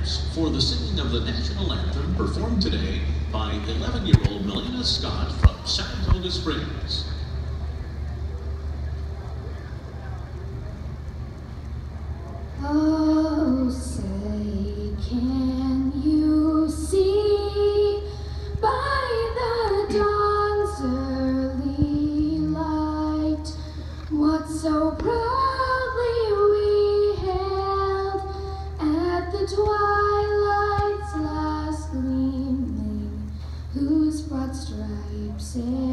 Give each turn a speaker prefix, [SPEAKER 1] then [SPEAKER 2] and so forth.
[SPEAKER 1] For the singing of the national anthem performed today by 11-year-old Melena Scott from Saratoga Springs.
[SPEAKER 2] Oh, say, can you see by the dawn's early light what so proudly Sim.